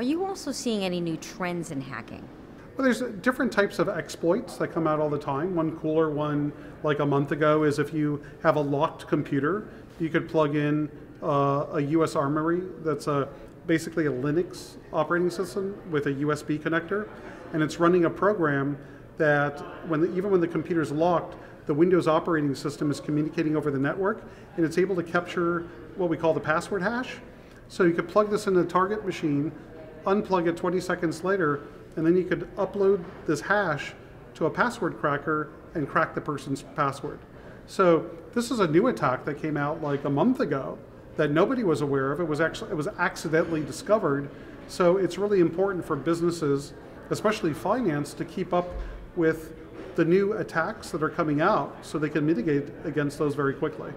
Are you also seeing any new trends in hacking? Well, there's different types of exploits that come out all the time. One cooler one, like a month ago, is if you have a locked computer, you could plug in uh, a USB Armory that's a basically a Linux operating system with a USB connector, and it's running a program that when the, even when the computer is locked, the Windows operating system is communicating over the network, and it's able to capture what we call the password hash. So you could plug this in a target machine, unplug it 20 seconds later, and then you could upload this hash to a password cracker and crack the person's password. So this is a new attack that came out like a month ago that nobody was aware of. It was actually it was accidentally discovered. So it's really important for businesses, especially finance, to keep up with the new attacks that are coming out so they can mitigate against those very quickly.